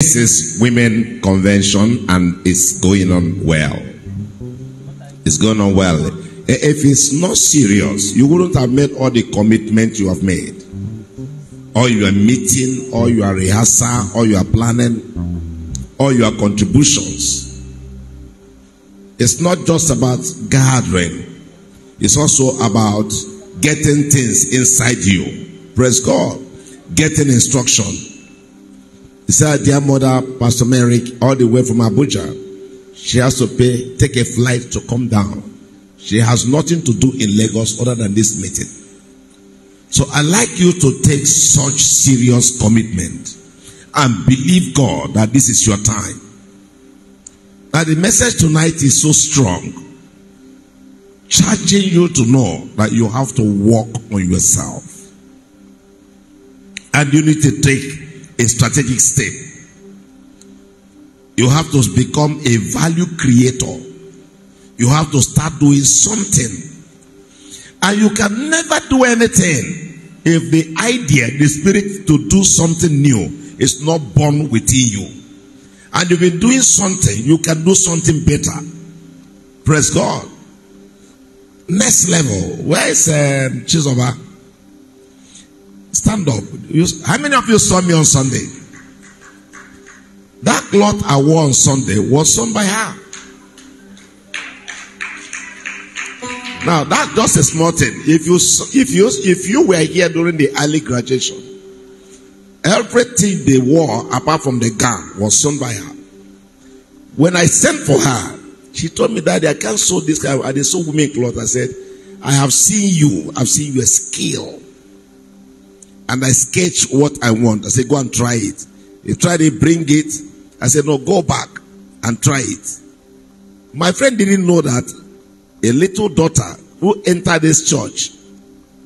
This is women convention and it's going on well. It's going on well. If it's not serious, you wouldn't have made all the commitment you have made. Or you are meeting, or you are rehearsal, or you are planning, or your contributions. It's not just about gathering. It's also about getting things inside you. Praise God. Getting instruction. He said, Dear mother, Pastor Merrick, all the way from Abuja, she has to pay, take a flight to come down. She has nothing to do in Lagos other than this meeting. So I like you to take such serious commitment and believe God that this is your time. That the message tonight is so strong, charging you to know that you have to work on yourself. And you need to take a strategic step. You have to become a value creator. You have to start doing something. And you can never do anything if the idea, the spirit to do something new is not born within you. And you've been doing something, you can do something better. Praise God. Next level. Where is um, Chizoba? Stand up. You, how many of you saw me on Sunday? That cloth I wore on Sunday was sewn by her. Now that's just a small thing. If you if you if you were here during the early graduation, everything they wore apart from the gown was sewn by her. When I sent for her, she told me that I can't sew this kind. I sew women cloth. I said, I have seen you. I've seen your skill, and I sketch what I want. I said, go and try it. He tried to bring it. I said, no, go back and try it. My friend didn't know that a little daughter who entered this church,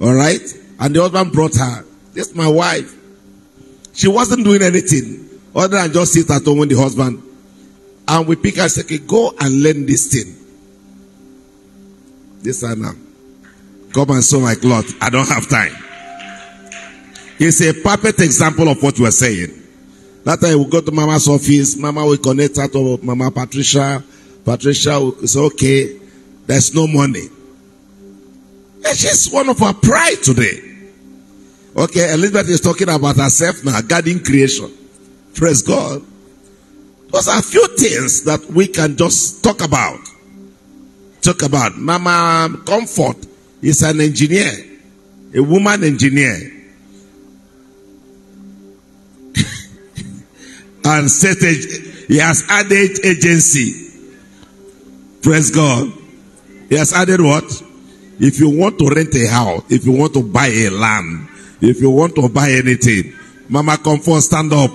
all right, and the husband brought her. This is my wife. She wasn't doing anything other than just sit at home with the husband. And we pick her and say, okay, go and learn this thing. This and now. Come and sew my cloth. I don't have time. It's a perfect example of what we're saying. That time we go to Mama's office. Mama will connect her to Mama Patricia. Patricia say, okay, there's no money. And she's one of our pride today. Okay, Elizabeth is talking about herself now, guarding creation. Praise God. Those are a few things that we can just talk about. Talk about. Mama Comfort is an engineer, a woman engineer. And set he has added agency. Praise God. He has added what? If you want to rent a house, if you want to buy a land, if you want to buy anything, Mama come Comfort, stand up.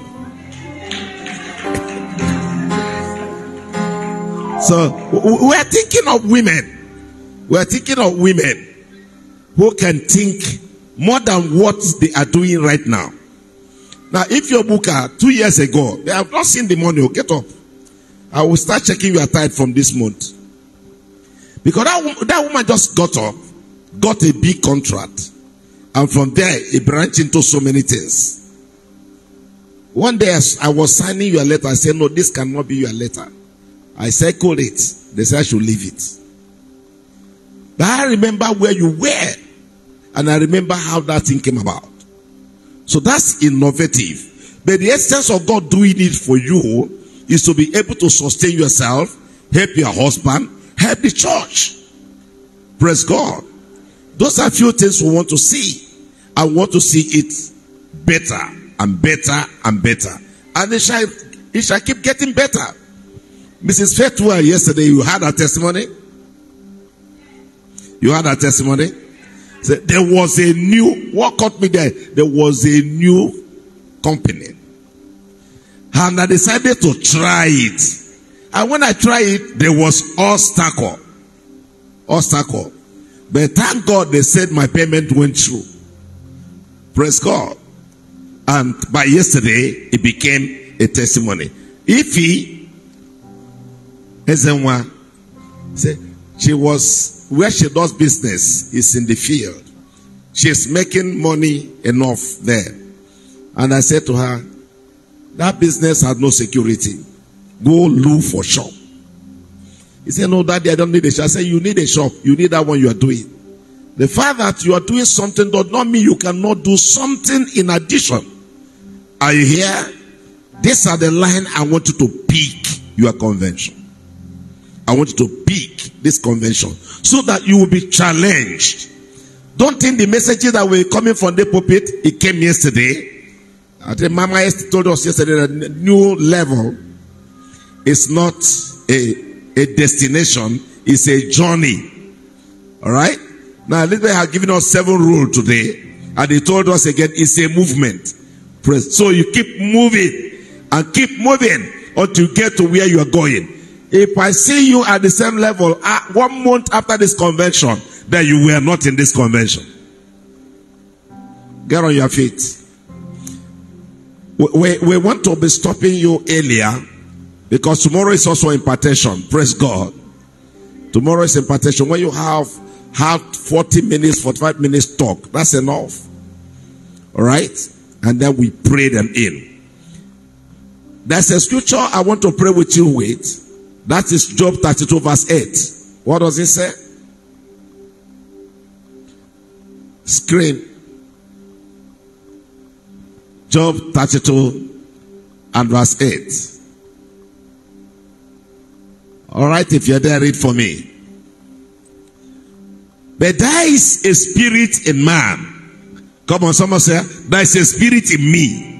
So we are thinking of women. We are thinking of women who can think more than what they are doing right now. Now, if your booker two years ago, they have not seen the money, oh, get up. I will start checking your tithe from this month. Because that, that woman just got up, got a big contract, and from there, it branched into so many things. One day, I was signing your letter. I said, No, this cannot be your letter. I circled it. They said I should leave it. But I remember where you were, and I remember how that thing came about. So that's innovative. But the essence of God doing it for you is to be able to sustain yourself, help your husband, help the church. Praise God. Those are few things we want to see. I want to see it better and better and better. And it shall, it shall keep getting better. Mrs. Fetua, yesterday you had a testimony. You had a testimony. There was a new, what caught me there? There was a new company. And I decided to try it. And when I tried it, there was obstacle. Obstacle. But thank God they said my payment went through. Praise God. And by yesterday, it became a testimony. If he, Ezenwa, say, she was where she does business is in the field. She's making money enough there. And I said to her, That business has no security. Go look for shop. He said, No, daddy, I don't need a shop. I said, You need a shop. You need that one you are doing. The fact that you are doing something does not mean you cannot do something in addition. Are you here? These are the line I want you to pick your convention. I want you to pick this convention so that you will be challenged. Don't think the messages that were coming from the pulpit, it came yesterday. I think Mama told us yesterday that new level is not a, a destination, it's a journey. All right? Now, Elizabeth has given us seven rules today, and he told us again it's a movement. So you keep moving and keep moving until you get to where you are going. If I see you at the same level uh, one month after this convention, then you were not in this convention. Get on your feet. We, we, we want to be stopping you earlier because tomorrow is also impartation. Praise God. Tomorrow is impartation. When you have have 40 minutes, 45 minutes talk, that's enough. All right? And then we pray them in. There's a scripture I want to pray with you with. That is Job 32, verse 8. What does it say? Screen. Job 32 and verse 8. All right, if you're there, read for me. But there is a spirit in man. Come on, someone say, there is a spirit in me.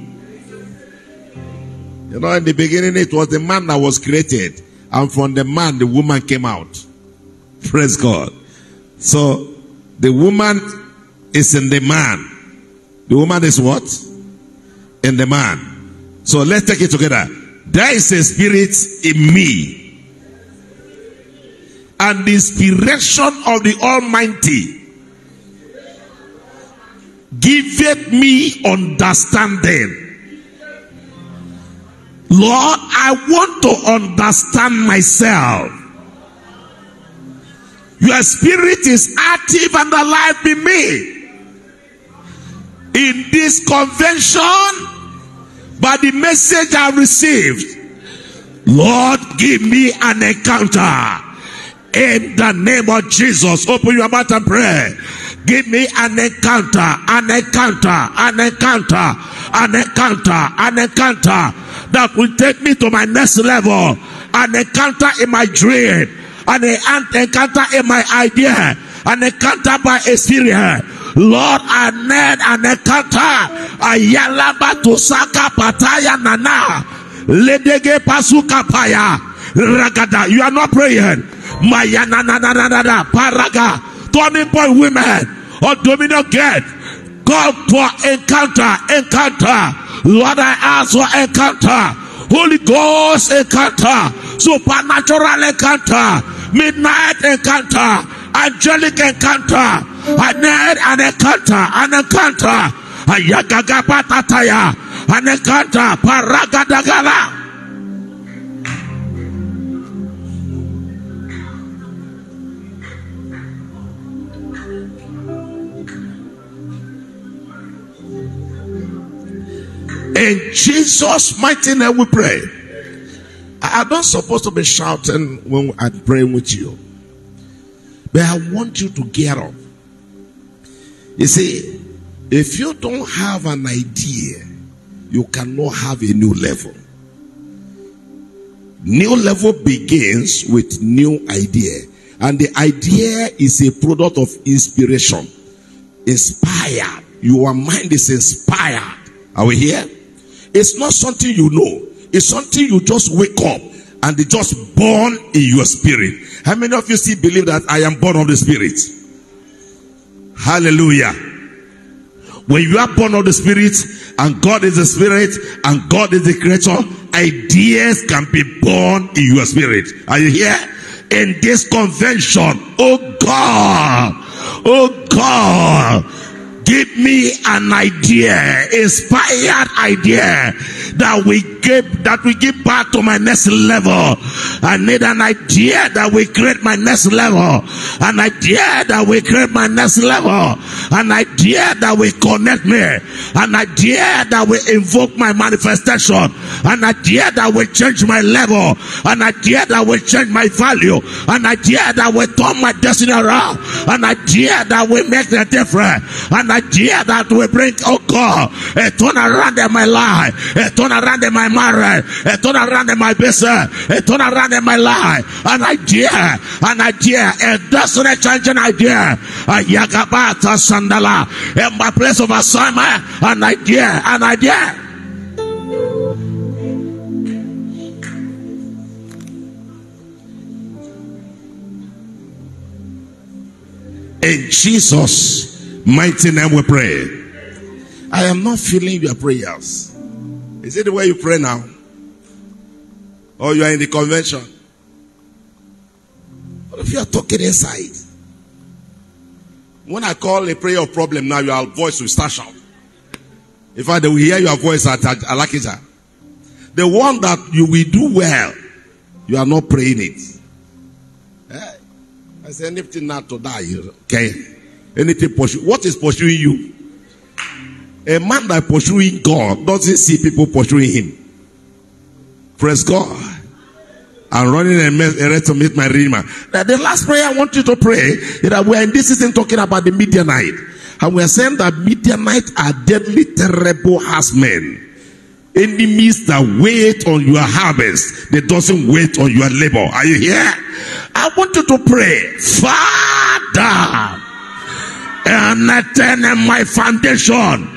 You know, in the beginning, it was the man that was created. And from the man, the woman came out. Praise God. So the woman is in the man. The woman is what? In the man. So let's take it together. There is a spirit in me. And the inspiration of the Almighty giveth me understanding Lord, I want to understand myself. Your spirit is active and alive in me. In this convention, by the message I received, Lord, give me an encounter. In the name of Jesus, open your mouth and pray. Give me an encounter, an encounter, an encounter, an encounter, an encounter that will take me to my next level. An encounter in my dream, an encounter in my idea, an encounter by experience. Lord, I need an encounter. Ayalaba to Saka Pataya Nana. Ledege Pasuka Paya. Ragada. You are not praying. Maya Nana Paraga. Turning point women or dominion get God for encounter, encounter. Lord, I ask for encounter. Holy Ghost encounter, supernatural encounter, midnight encounter, angelic encounter. I need an encounter, an encounter. Ayagagapatataya, an encounter, paragadagala. In Jesus' mighty name we pray. I am not supposed to be shouting when I'm praying with you. But I want you to get up. You see, if you don't have an idea, you cannot have a new level. New level begins with new idea. And the idea is a product of inspiration. Inspired. Your mind is inspired. Are we here? It's not something you know. It's something you just wake up and it just born in your spirit. How many of you still believe that I am born of the spirit? Hallelujah. When you are born of the spirit and God is the spirit and God is the creator, ideas can be born in your spirit. Are you here? In this convention, oh God, oh God, give me an idea, inspired idea that we give that we give back to my next level. I need an idea that will create my next level, an idea that will create my next level, an idea that will connect me, an idea that will invoke my manifestation, an idea that will change my level, an idea that will change my value, an idea that will turn my destiny around, an idea that will make the difference, an idea that will bring, oh God, a turnaround in my life, a turnaround in my marriage, a turnaround in my business, a turnaround in my life, an idea, an idea, a destiny changing idea, a Yagabata Sandala, in my place of assignment, an idea, an idea. In Jesus' mighty name we pray. I am not feeling your prayers. Is it the way you pray now? Or you are in the convention? What if you are talking inside? When I call a prayer of problem now, your voice will start shouting. In fact, they will hear your voice at Alakija. The one that you will do well, you are not praying it. Eh? I say anything not to die. Okay. Anything pursue. What is pursuing you? A man that pursuing God doesn't see people pursuing him. Praise God. I'm running a mess to meet my redeemer. Now, the last prayer I want you to pray is that we are in this season talking about the Midianite. And we are saying that Midianites are deadly, terrible horsemen enemies that wait on your harvest, they doesn't wait on your labor. Are you here? I want you to pray, Father, and my foundation.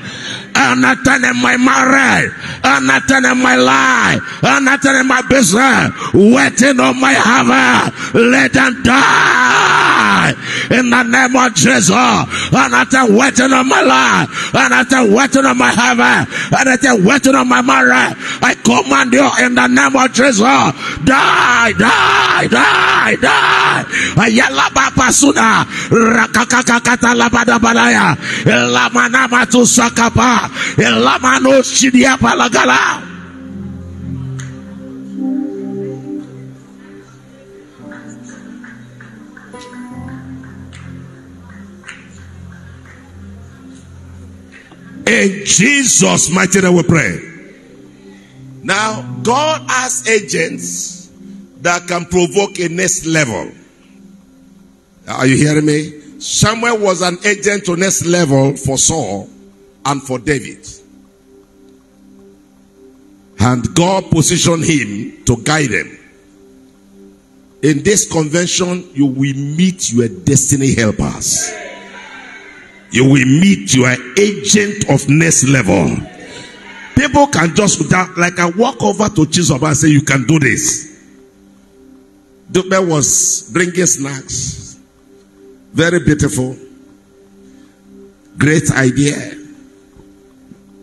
Anything in my marriage, anything in my life, anything in my business, waiting on my harvest, let them die in the name of Jesus. And Anything waiting on my life, and anything waiting on my harvest, anything waiting on my marriage, I command you in the name of Jesus. Die, die, die, die. Ayala bapa suna rakakakakata labada balaya. Lamana matu sakapa. Elamano Shidia Palagala. In Jesus' mighty name we pray. Now, God has agents that can provoke a next level. Are you hearing me? Samuel was an agent to next level for Saul and for David. And God positioned him to guide them. In this convention, you will meet your destiny helpers. You will meet your agent of next level. People can just, without like I walk over to Jesus and say, You can do this. Dupe was bringing snacks. Very beautiful. Great idea.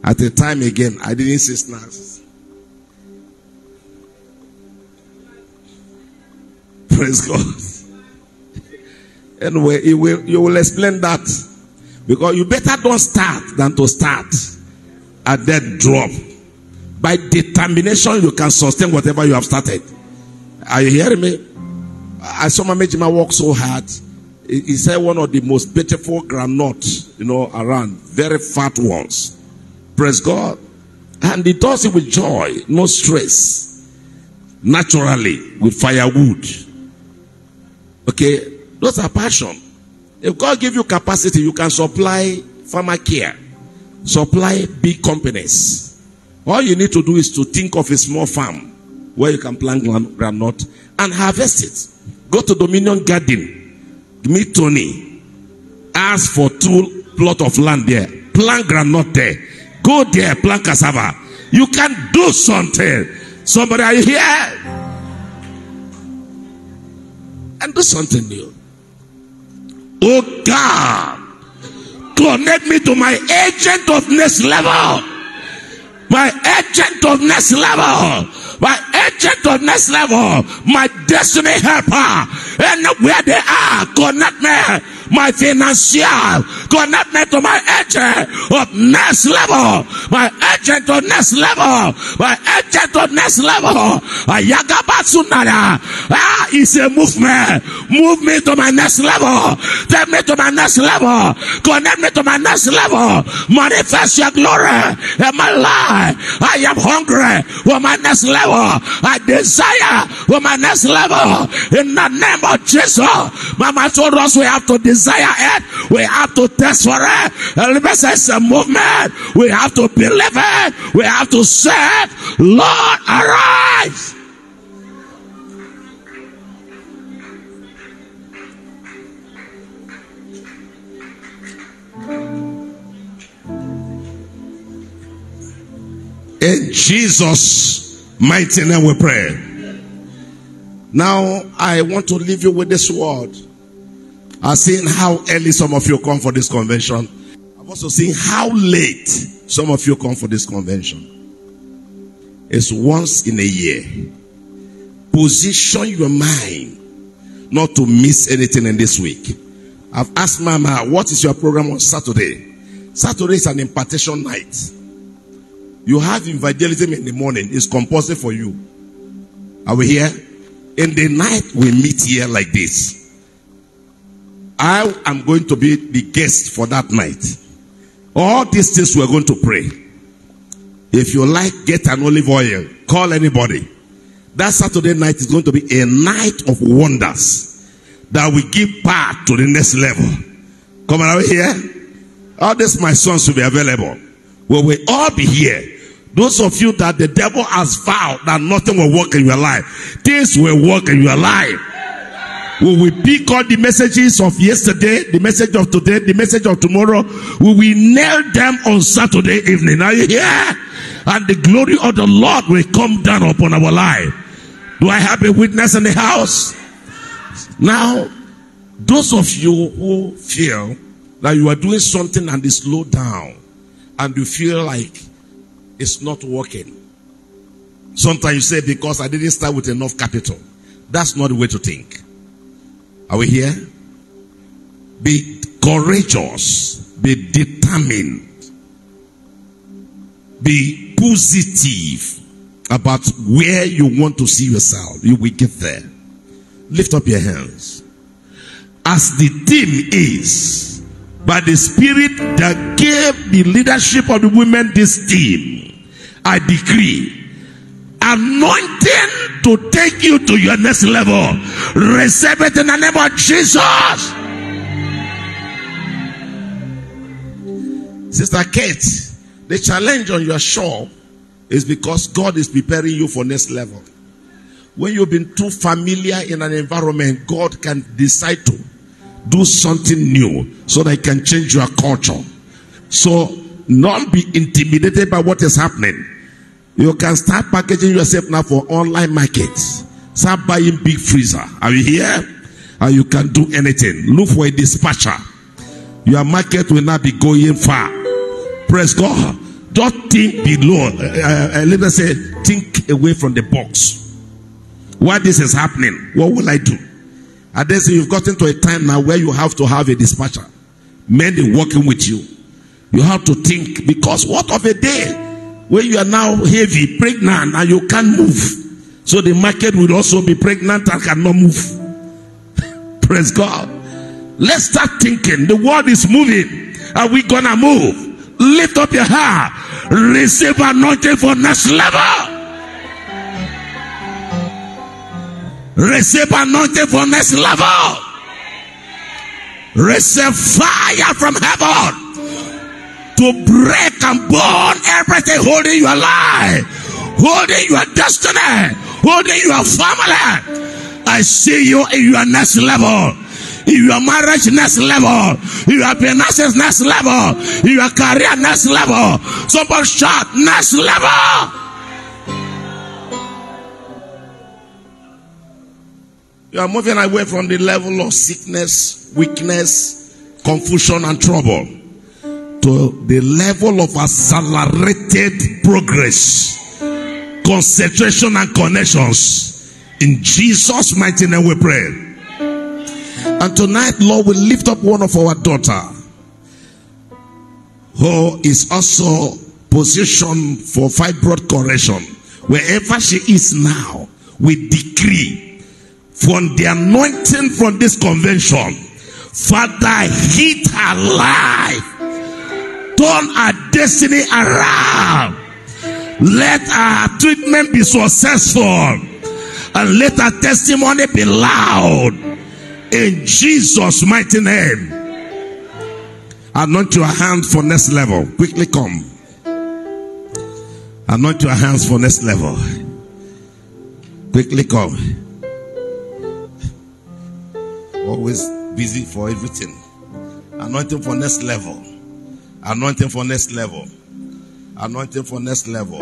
At the time again, I didn't see snacks. Praise God. Anyway, you will, you will explain that. Because you better don't start than to start and then drop. By determination, you can sustain whatever you have started. Are you hearing me? I saw my Majima work so hard. He said one of the most beautiful granite, you know, around. Very fat ones. Praise God. And he does it with joy, no stress. Naturally, with firewood. Okay, those are passion. If God give you capacity, you can supply farmer care, supply big companies. All you need to do is to think of a small farm where you can plant granite and harvest it. Go to Dominion Garden, meet Tony, ask for two plot of land there, plant granite there Go there, plant cassava. You can do something. Somebody, are you here? And do something new. Oh God, connect me to my agent of next level. My agent of next level. My agent of next level, my destiny helper, anywhere they are, connect me my financial, connect me to my agent of next level, my agent of next level, my agent of next level. Ayagabatsunara. Ah, it's a movement. Move me to my next level. Take me to my next level. Connect me to my next level. Manifest your glory in my life. I am hungry for my next level. I desire for my next level. In the name of Jesus. Mama told us we have to desire we have to test for it. And it's a movement. We have to believe it. We have to say, Lord, arise. In Jesus' mighty name we pray. Now I want to leave you with this word. I've seen how early some of you come for this convention. I've also seen how late some of you come for this convention. It's once in a year. Position your mind not to miss anything in this week. I've asked Mama, what is your program on Saturday? Saturday is an impartation night. You have evangelism in the morning, it's compulsory for you. Are we here? In the night, we meet here like this. I am going to be the guest for that night. All these things we're going to pray. If you like, get an olive oil. Call anybody. That Saturday night is going to be a night of wonders that will give part to the next level. Come on here. All this, my sons will be available. We will all be here. Those of you that the devil has vowed that nothing will work in your life, this will work in your life. We will pick all the messages of yesterday, the message of today, the message of tomorrow. We will nail them on Saturday evening. Are you here? And the glory of the Lord will come down upon our life. Do I have a witness in the house? Now, those of you who feel that you are doing something and it's slow down and you feel like it's not working. Sometimes you say, because I didn't start with enough capital. That's not the way to think. Are we here? Be courageous. Be determined. Be positive about where you want to see yourself. You will get there. Lift up your hands. As the team is, by the spirit that gave the leadership of the women this team, I decree anointing to take you to your next level. Receive it in the name of Jesus. Sister Kate, the challenge on your shop is because God is preparing you for next level. When you've been too familiar in an environment, God can decide to do something new so that He can change your culture. So, not be intimidated by what is happening. You can start packaging yourself now for online markets. Start buying big freezer. Are you here? And you can do anything. Look for a dispatcher. Your market will not be going far. Praise God. Don't think below. Uh, uh, let us say, think away from the box. Why this is happening? What will I do? And then so you've gotten to a time now where you have to have a dispatcher. Men working with you. You have to think because what of a day when you are now heavy, pregnant, and you can't move. So the market will also be pregnant and cannot move. Praise God. Let's start thinking. The world is moving. Are we gonna move? Lift up your heart. Receive anointing for next level. Receive anointing for next level. Receive fire from heaven and burn everything holding your life, holding your destiny, holding your family. I see you in your next level. In your marriage next level, in your finances next level, in your career next level. Somebody shout next level. You are moving away from the level of sickness, weakness, confusion, and trouble to the level of accelerated progress. concentration and connections. In Jesus' mighty name we pray. And tonight, Lord, we lift up one of our daughter who is also positioned for fibroid correction. Wherever she is now, we decree from the anointing from this convention, Father, hit her life, turn her destiny around. Let our treatment be successful and let our testimony be loud in Jesus' mighty name. Anoint your hand for next level. Quickly come. Anoint your hands for next level. Quickly come. Always busy for everything. Anointing for next level. Anointing for next level. Anointing for next level.